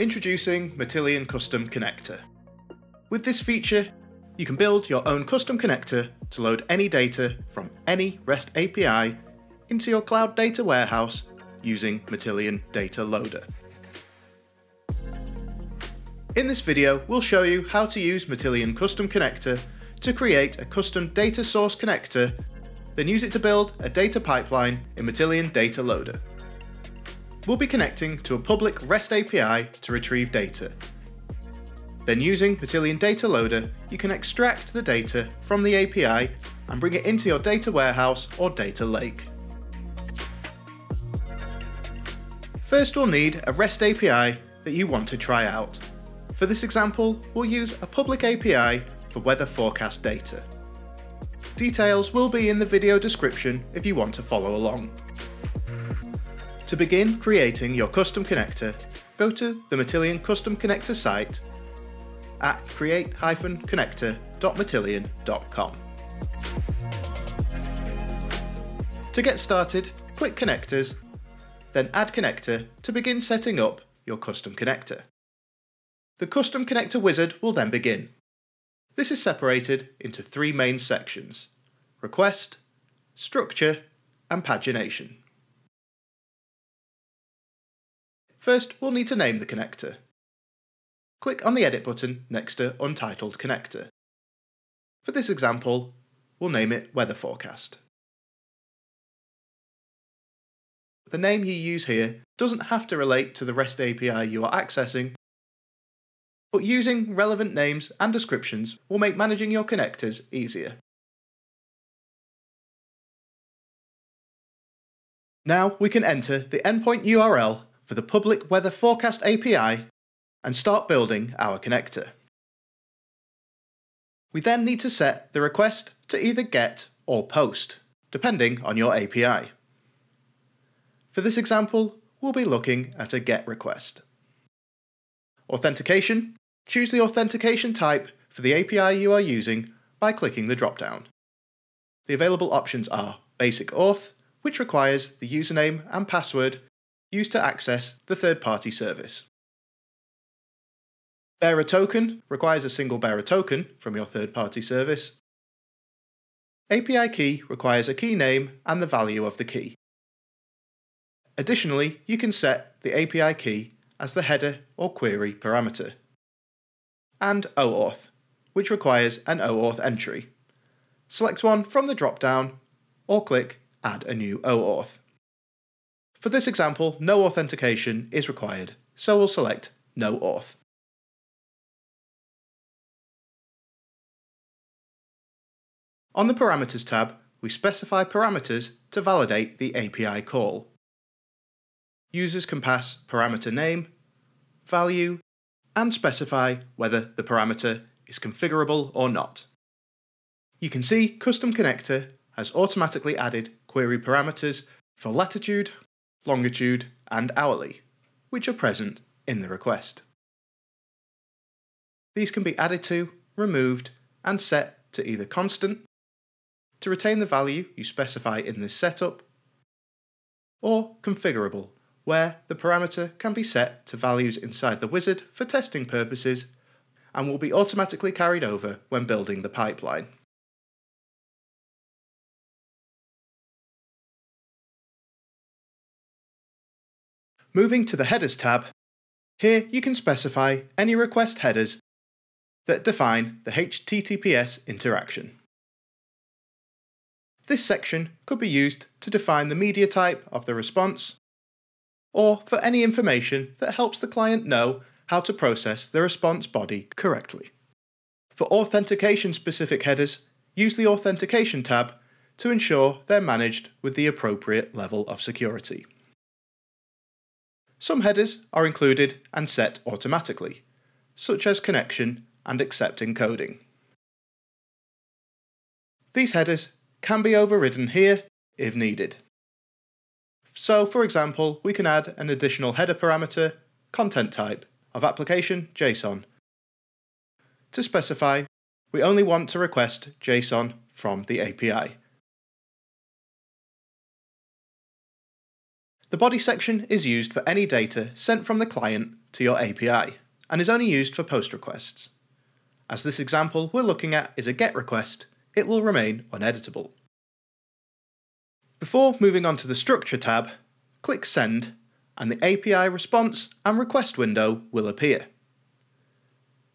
Introducing Matillion Custom Connector. With this feature, you can build your own custom connector to load any data from any REST API into your cloud data warehouse using Matillion Data Loader. In this video, we'll show you how to use Matillion Custom Connector to create a custom data source connector, then use it to build a data pipeline in Matillion Data Loader. We'll be connecting to a public REST API to retrieve data. Then using Matillion Data Loader, you can extract the data from the API and bring it into your data warehouse or data lake. First we'll need a REST API that you want to try out. For this example, we'll use a public API for weather forecast data. Details will be in the video description if you want to follow along. To begin creating your custom connector, go to the Matillion Custom Connector site at create-connector.matillion.com. To get started, click Connectors, then Add Connector to begin setting up your custom connector. The Custom Connector wizard will then begin. This is separated into three main sections, Request, Structure and Pagination. First, we'll need to name the connector. Click on the Edit button next to Untitled Connector. For this example, we'll name it Weather Forecast. The name you use here doesn't have to relate to the REST API you are accessing, but using relevant names and descriptions will make managing your connectors easier. Now we can enter the endpoint URL for the public weather forecast API and start building our connector. We then need to set the request to either GET or POST, depending on your API. For this example, we'll be looking at a GET request. Authentication Choose the authentication type for the API you are using by clicking the dropdown. The available options are Basic Auth, which requires the username and password used to access the third-party service. Bearer token requires a single bearer token from your third-party service. API key requires a key name and the value of the key. Additionally, you can set the API key as the header or query parameter and OAuth, which requires an OAuth entry. Select one from the drop-down or click Add a new OAuth. For this example, no authentication is required, so we'll select No Auth. On the Parameters tab, we specify parameters to validate the API call. Users can pass parameter name, value, and specify whether the parameter is configurable or not. You can see Custom Connector has automatically added query parameters for latitude, longitude, and hourly, which are present in the request. These can be added to, removed, and set to either constant, to retain the value you specify in this setup, or configurable where the parameter can be set to values inside the wizard for testing purposes and will be automatically carried over when building the pipeline. Moving to the Headers tab, here you can specify any request headers that define the HTTPS interaction. This section could be used to define the media type of the response or for any information that helps the client know how to process the response body correctly. For authentication specific headers, use the Authentication tab to ensure they're managed with the appropriate level of security. Some headers are included and set automatically, such as connection and accept encoding. These headers can be overridden here if needed. So, for example, we can add an additional header parameter, content type, of application JSON. To specify, we only want to request JSON from the API. The body section is used for any data sent from the client to your API and is only used for POST requests. As this example we're looking at is a GET request, it will remain uneditable. Before moving on to the Structure tab, click Send and the API response and request window will appear.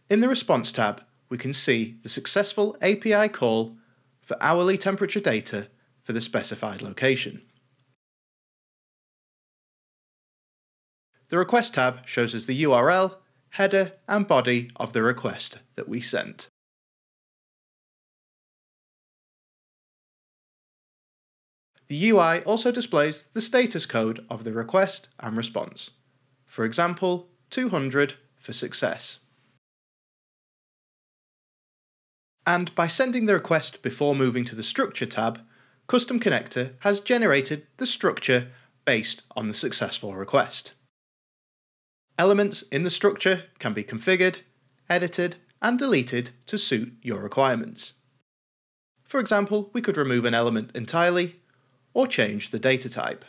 In the Response tab, we can see the successful API call for hourly temperature data for the specified location. The Request tab shows us the URL, header and body of the request that we sent. The UI also displays the status code of the request and response. For example, 200 for success. And by sending the request before moving to the Structure tab, Custom Connector has generated the structure based on the successful request. Elements in the structure can be configured, edited, and deleted to suit your requirements. For example, we could remove an element entirely, or change the data type.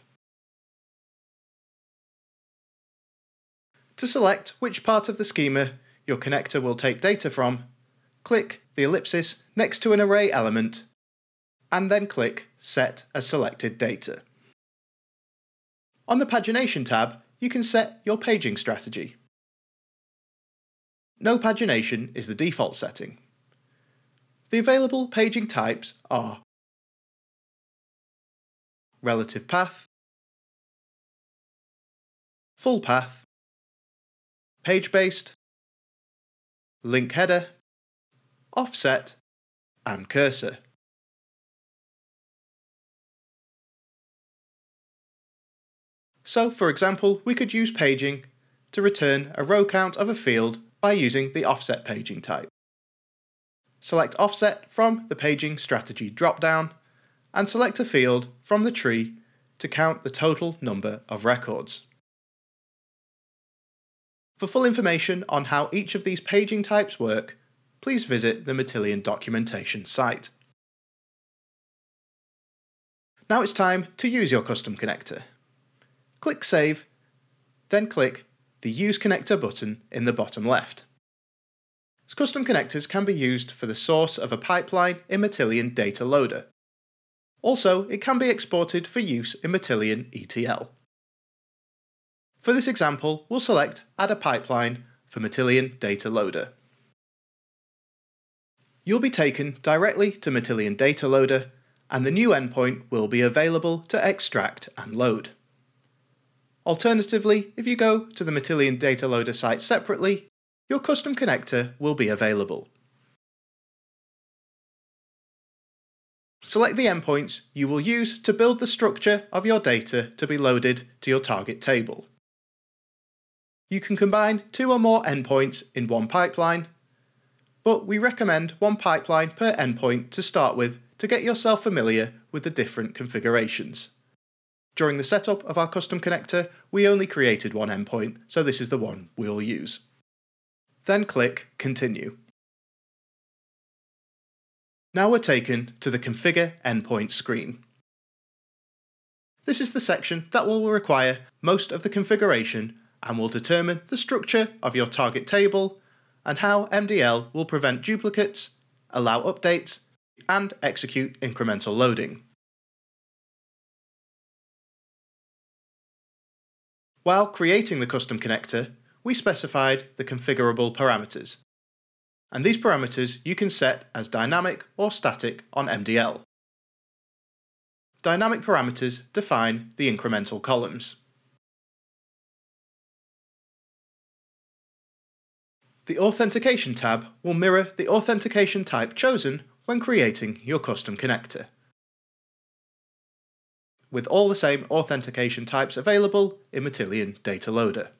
To select which part of the schema your connector will take data from, click the ellipsis next to an array element, and then click Set as Selected Data. On the Pagination tab, you can set your paging strategy. No pagination is the default setting. The available paging types are relative path, full path, page-based, link header, offset, and cursor. So, for example, we could use paging to return a row count of a field by using the offset paging type. Select offset from the paging strategy dropdown and select a field from the tree to count the total number of records. For full information on how each of these paging types work, please visit the Matillion documentation site. Now it's time to use your custom connector. Click Save, then click the Use Connector button in the bottom left. Custom connectors can be used for the source of a pipeline in Matillion Data Loader. Also, it can be exported for use in Matillion ETL. For this example, we'll select Add a pipeline for Matillion Data Loader. You'll be taken directly to Matillion Data Loader, and the new endpoint will be available to extract and load. Alternatively, if you go to the Matillion data loader site separately, your custom connector will be available. Select the endpoints you will use to build the structure of your data to be loaded to your target table. You can combine two or more endpoints in one pipeline, but we recommend one pipeline per endpoint to start with to get yourself familiar with the different configurations. During the setup of our custom connector, we only created one endpoint, so this is the one we will use. Then click Continue. Now we're taken to the Configure Endpoint screen. This is the section that will require most of the configuration and will determine the structure of your target table and how MDL will prevent duplicates, allow updates, and execute incremental loading. While creating the custom connector, we specified the configurable parameters. And these parameters you can set as dynamic or static on MDL. Dynamic parameters define the incremental columns. The Authentication tab will mirror the authentication type chosen when creating your custom connector with all the same authentication types available in Matillion Data Loader.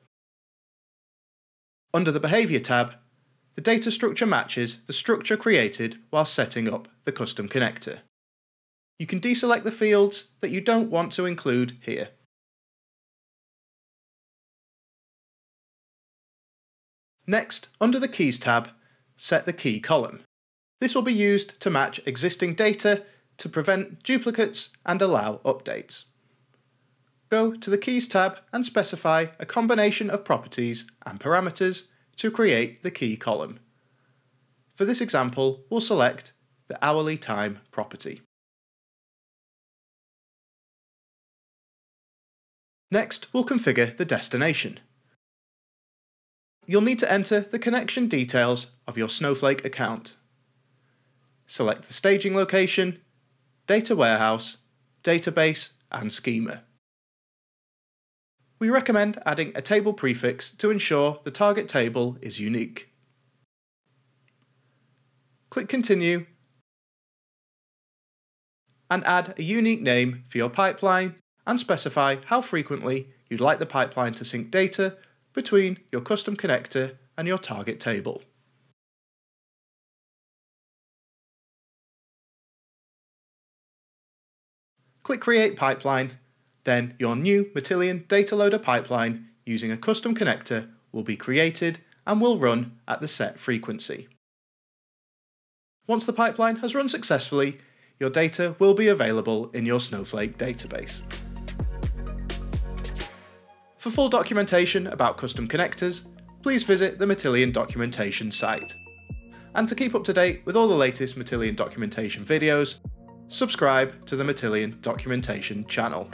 Under the Behaviour tab, the data structure matches the structure created while setting up the custom connector. You can deselect the fields that you don't want to include here. Next, under the Keys tab, set the key column. This will be used to match existing data to prevent duplicates and allow updates. go to the Keys tab and specify a combination of properties and parameters to create the key column. For this example, we'll select the hourly time property. Next, we'll configure the destination. You'll need to enter the connection details of your Snowflake account. Select the staging location, data warehouse, database, and schema. We recommend adding a table prefix to ensure the target table is unique. Click Continue and add a unique name for your pipeline and specify how frequently you'd like the pipeline to sync data between your custom connector and your target table. Click Create Pipeline, then your new Matillion data loader pipeline using a custom connector will be created and will run at the set frequency. Once the pipeline has run successfully, your data will be available in your Snowflake database. For full documentation about custom connectors, please visit the Matillion documentation site. And to keep up to date with all the latest Matillion documentation videos, subscribe to the Matillion documentation channel.